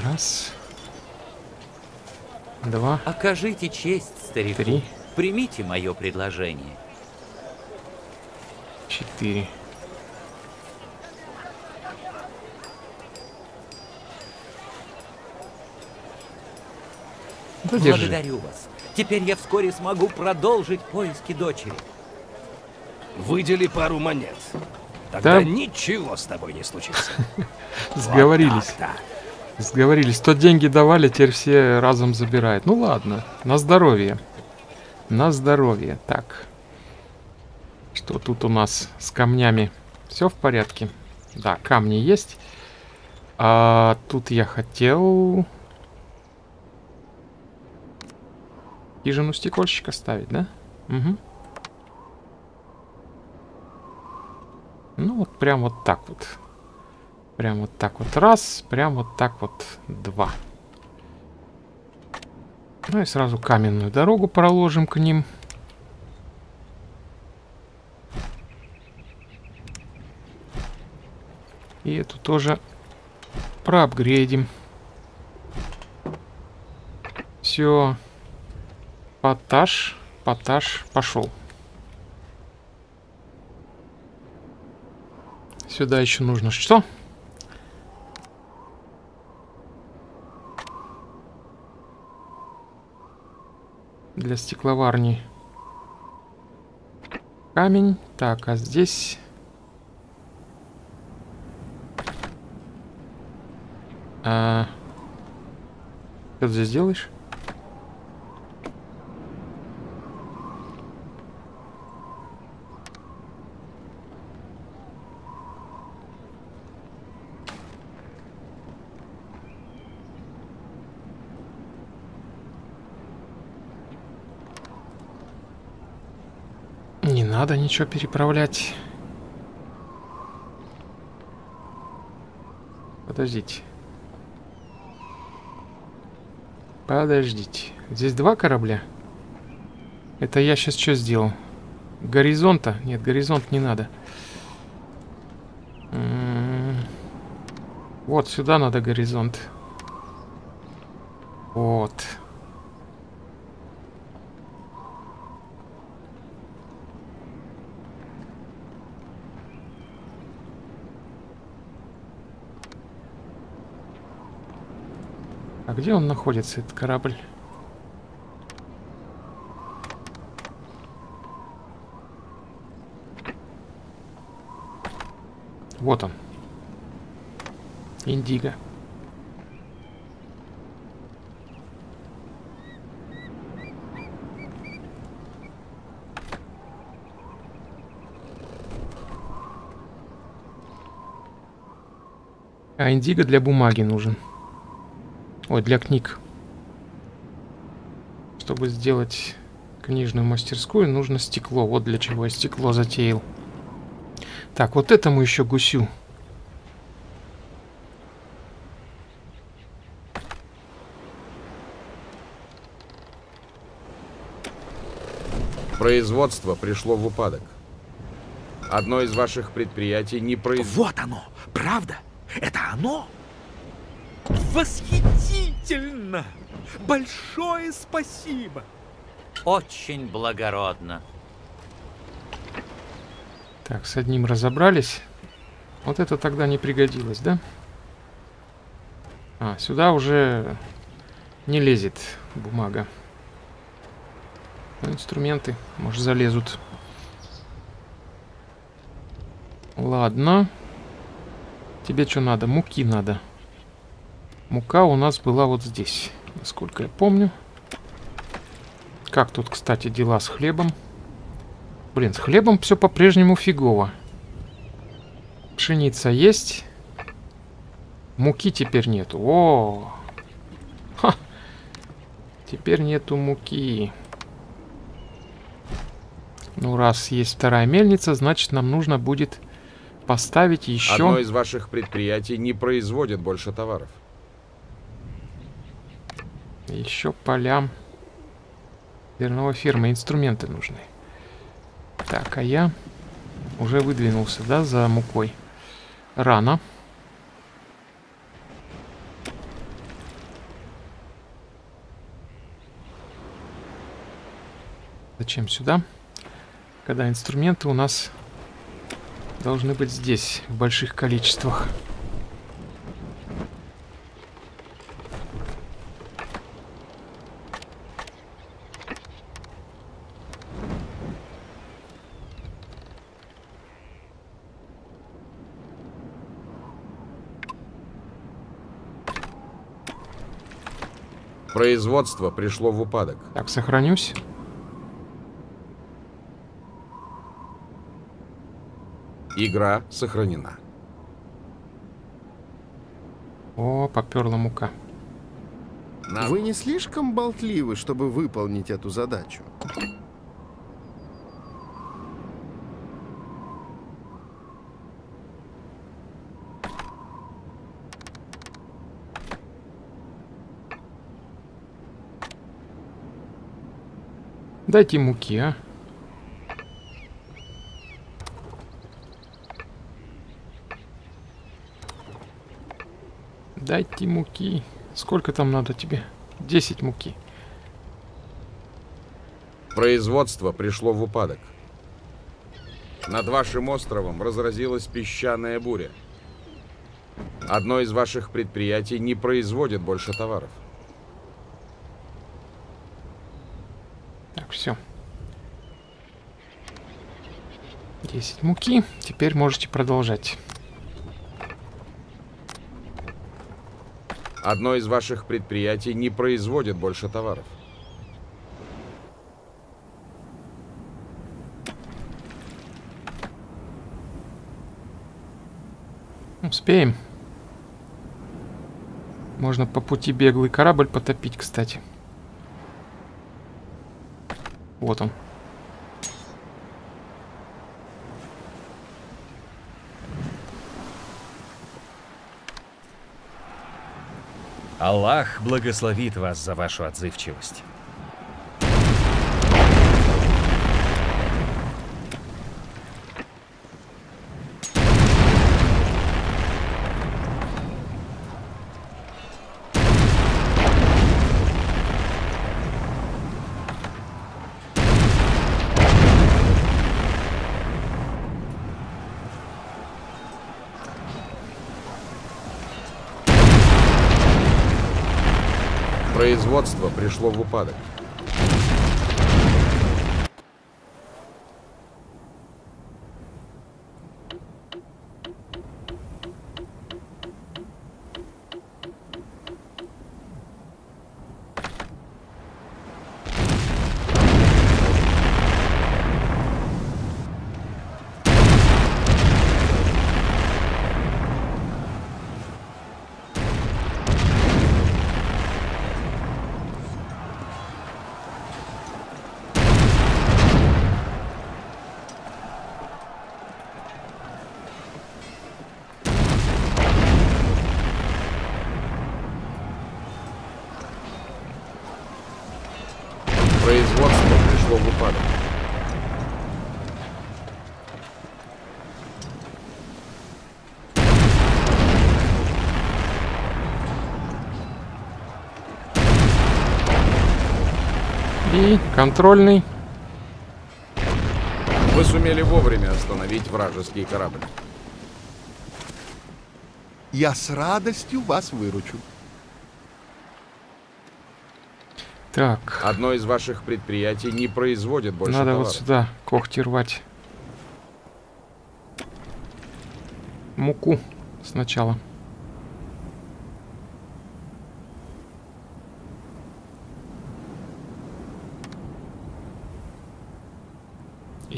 Раз. Два. Окажите честь старику. Три. Примите мое предложение. Четыре. Держи. Благодарю вас. Теперь я вскоре смогу продолжить поиски дочери. Выдели пару монет. Тогда Да. ничего с тобой не случится. Сговорились. Сговорились. То деньги давали, теперь все разом забирают. Ну ладно, на здоровье. На здоровье. Так. Что тут у нас с камнями? Все в порядке? Да, камни есть. А тут я хотел... Хижину стекольщика ставить, да? Угу. Ну вот прям вот так вот. Прям вот так вот раз, прям вот так вот два. Ну и сразу каменную дорогу проложим к ним. И эту тоже проапгрейдим. Все. Поташ, поташ пошел. Сюда еще нужно что? Для стекловарни. Камень. Так, а здесь... А... Что ты здесь делаешь? Не надо ничего переправлять. Подождите. Подождите. Здесь два корабля? Это я сейчас что сделал? Горизонта? Нет, горизонт не надо. М, Вот, сюда надо горизонт. Вот. А где он находится, этот корабль? Вот он. Индиго. А индиго для бумаги нужен. Ой, для книг. Чтобы сделать книжную мастерскую, нужно стекло. Вот для чего я стекло затеял. Так, вот этому еще гусю. Производство пришло в упадок. Одно из ваших предприятий не производит... Вот оно! Правда? Это оно? Восхитительно! Большое спасибо! Очень благородно. Так, с одним разобрались. Вот это тогда не пригодилось, да? А, сюда уже не лезет бумага. Но инструменты, может, залезут. Ладно. Тебе что надо? Муки надо. Мука у нас была вот здесь, насколько я помню. Как тут, кстати, дела с хлебом? Блин, с хлебом все по-прежнему фигово. Пшеница есть. Муки теперь нету. О! Ха! Теперь нету муки. Ну, раз есть вторая мельница, значит, нам нужно будет поставить еще... Одно из ваших предприятий не производит больше товаров. Еще полям зерновой фирмы инструменты нужны. Так, а я уже выдвинулся, да, за мукой. Рано. Зачем сюда? Когда инструменты у нас должны быть здесь, в больших количествах. Производство пришло в упадок. Так, сохранюсь. Игра сохранена. О, поперла мука. Вы не слишком болтливы, чтобы выполнить эту задачу? Дайте муки, а. Дайте муки. Сколько там надо тебе? 10 муки. Производство пришло в упадок. Над вашим островом разразилась песчаная буря. Одно из ваших предприятий не производит больше товаров. Так, все. 10 муки. Теперь можете продолжать. Одно из ваших предприятий не производит больше товаров. Успеем. Можно по пути беглый корабль потопить, кстати. Вот он. Аллах благословит вас за вашу отзывчивость. Производство пришло в упадок. Производство пришло в упадок. И контрольный. Вы сумели вовремя остановить вражеский корабль. Я с радостью вас выручу. Так. Одно из ваших предприятий не производит больше Надо товара. вот сюда когти рвать. Муку сначала.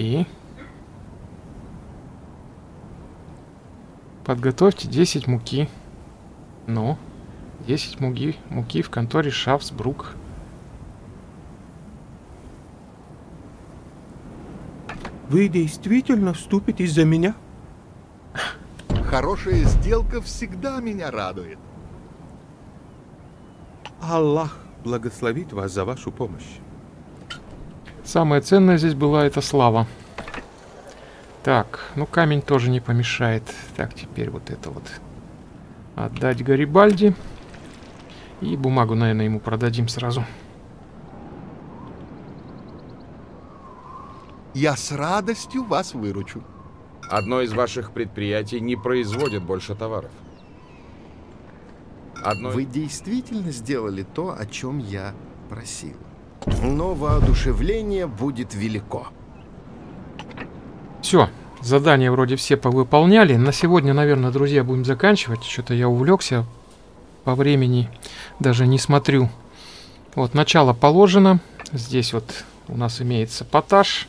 И подготовьте 10 муки. Ну, 10 муки, муки в конторе Шафсбрук. Вы действительно вступите за меня? Хорошая сделка всегда меня радует. Аллах благословит вас за вашу помощь. Самое ценное здесь была эта слава. Так, ну камень тоже не помешает. Так, теперь вот это вот отдать Гарибальди. И бумагу, наверное, ему продадим сразу. Я с радостью вас выручу. Одно из ваших предприятий не производит больше товаров. Одно... Вы действительно сделали то, о чем я просил. Но воодушевление будет велико. Все, задания вроде все повыполняли. На сегодня, наверное, друзья, будем заканчивать. Что-то я увлекся по времени, даже не смотрю. Вот, начало положено. Здесь вот у нас имеется поташ,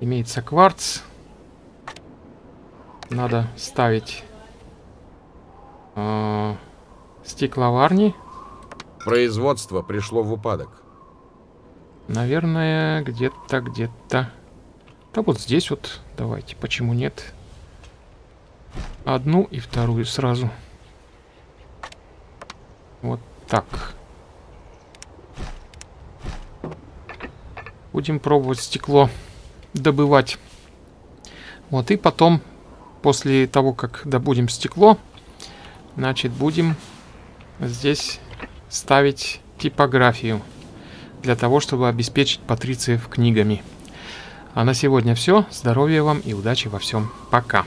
имеется кварц. Надо ставить э, стекловарни. Производство пришло в упадок. Наверное, где-то, где-то. Да вот здесь вот. Давайте, почему нет? Одну и вторую сразу. Вот так. Будем пробовать стекло добывать. Вот и потом, после того, как добудем стекло, значит, будем здесь ставить типографию для того, чтобы обеспечить патрициев книгами. А на сегодня все. Здоровья вам и удачи во всем. Пока.